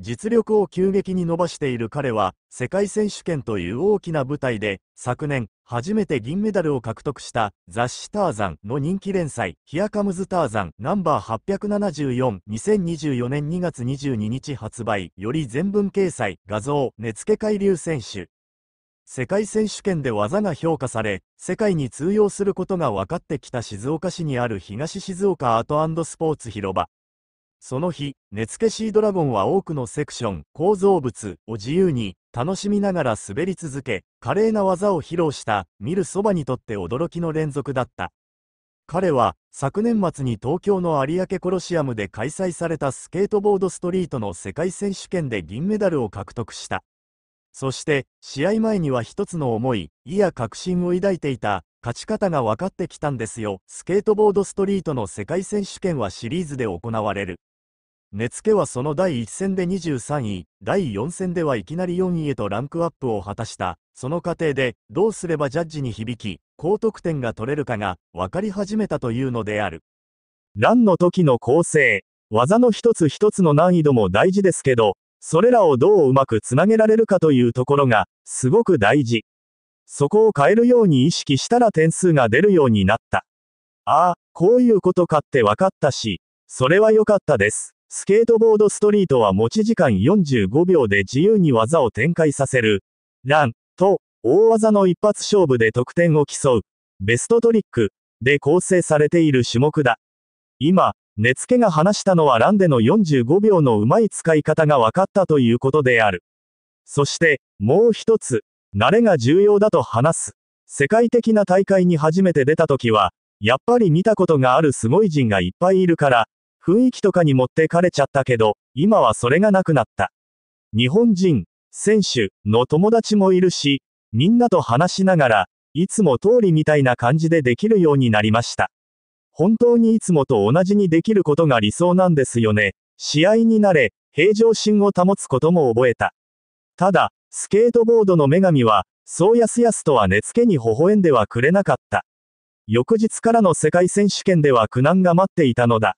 実力を急激に伸ばしている彼は、世界選手権という大きな舞台で、昨年、初めて銀メダルを獲得した雑誌ターザンの人気連載、ヒアカムズターザンナンバー874、2024年2月22日発売、より全文掲載、画像、根付海流選手。世界選手権で技が評価され、世界に通用することが分かってきた静岡市にある東静岡アートスポーツ広場。その日、根付シードラゴンは多くのセクション、構造物を自由に楽しみながら滑り続け、華麗な技を披露した、見るそばにとって驚きの連続だった。彼は、昨年末に東京の有明コロシアムで開催されたスケートボードストリートの世界選手権で銀メダルを獲得した。そして、試合前には一つの思い、いや確信を抱いていた、勝ち方が分かってきたんですよ。スケートボードストリートの世界選手権はシリーズで行われる。根付はその第1戦で23位、第4戦ではいきなり4位へとランクアップを果たした。その過程で、どうすればジャッジに響き、高得点が取れるかが、分かり始めたというのである。ランの時の構成、技の一つ一つの難易度も大事ですけど、それらをどううまくつなげられるかというところが、すごく大事。そこを変えるように意識したら点数が出るようになった。ああ、こういうことかって分かったし、それは良かったです。スケートボードストリートは持ち時間45秒で自由に技を展開させる。ランと、大技の一発勝負で得点を競う。ベストトリックで構成されている種目だ。今、根付が話したのはランでの45秒のうまい使い方が分かったということである。そして、もう一つ、慣れが重要だと話す。世界的な大会に初めて出た時は、やっぱり見たことがあるすごい人がいっぱいいるから、雰囲気とかに持ってかれちゃったけど、今はそれがなくなった。日本人、選手の友達もいるし、みんなと話しながら、いつも通りみたいな感じでできるようになりました。本当にいつもと同じにできることが理想なんですよね。試合になれ、平常心を保つことも覚えた。ただ、スケートボードの女神は、そうやすやすとは根付けに微笑んではくれなかった。翌日からの世界選手権では苦難が待っていたのだ。